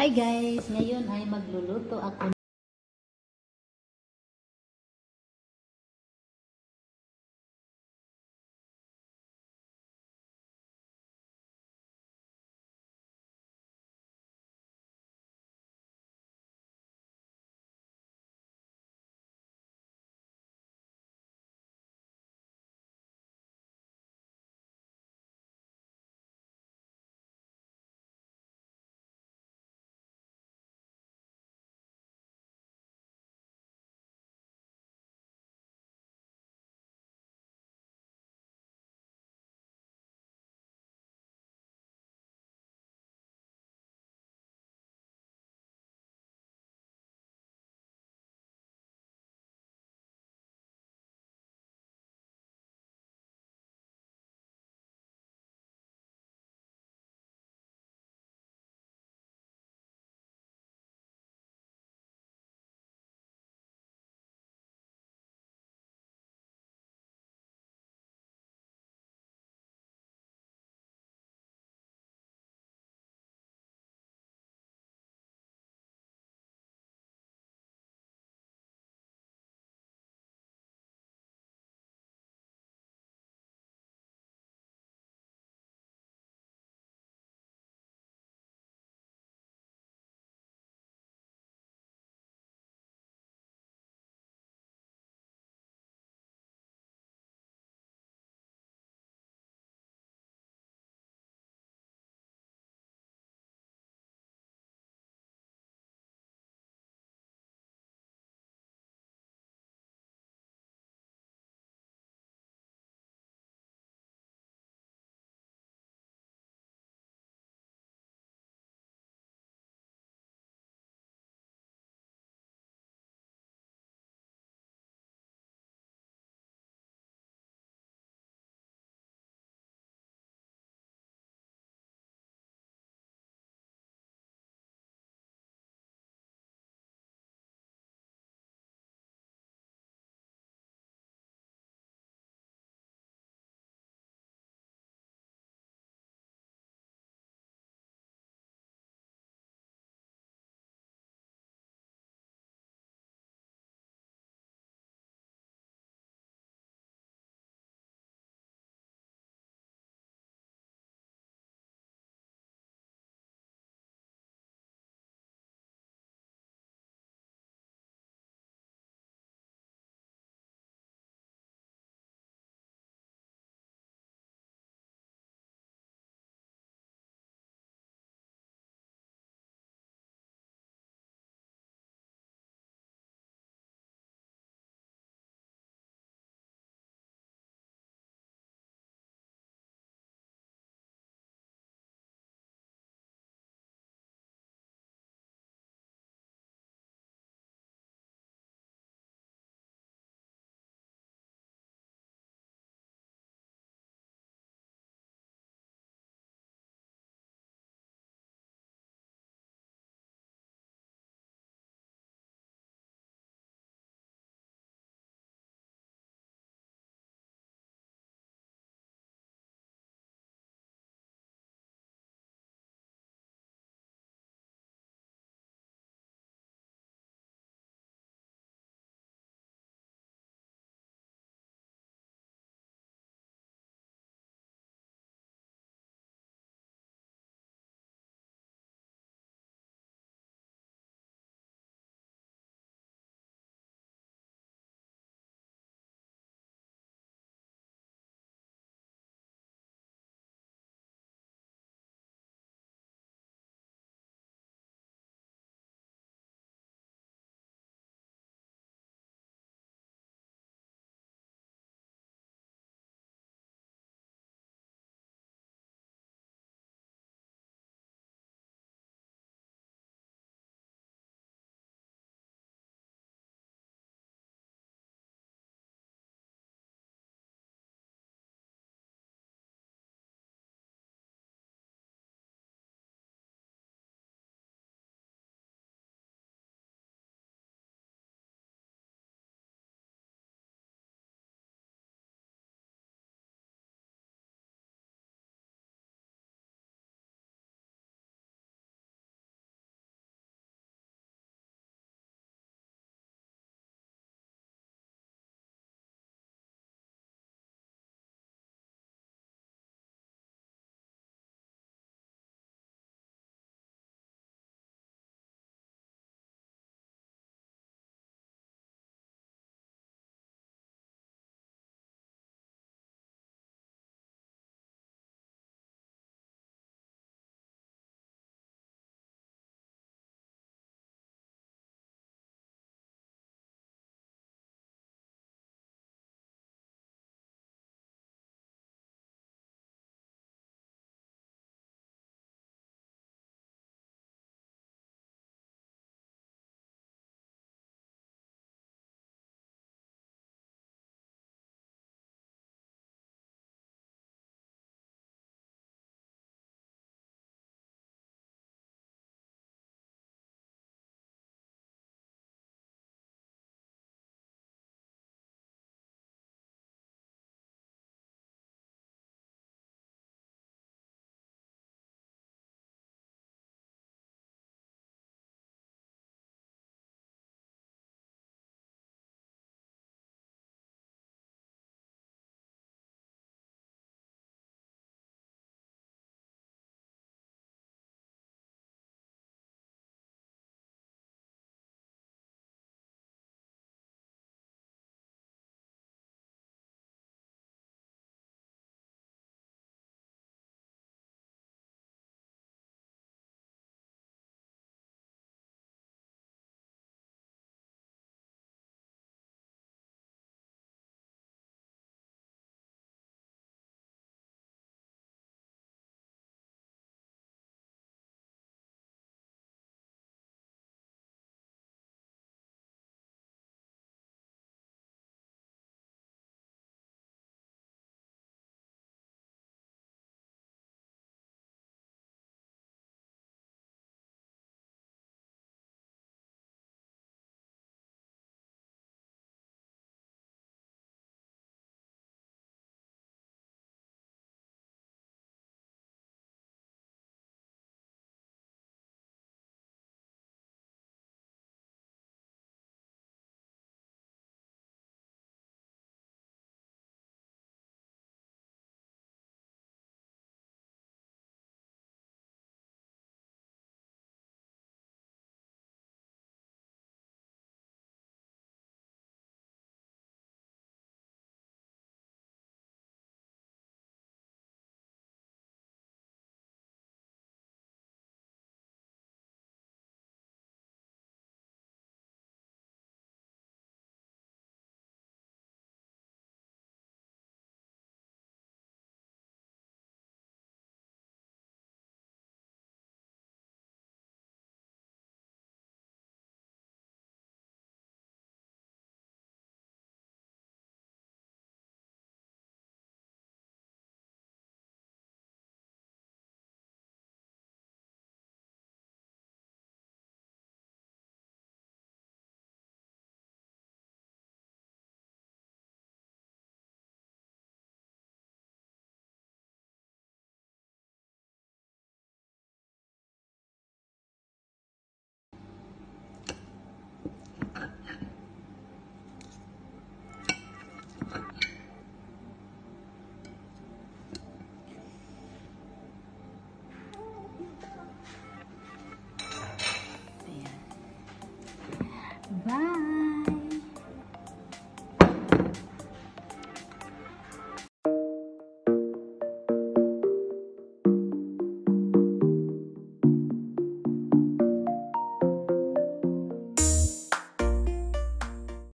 Hi guys! Ngayon ay magluluto ako Bye.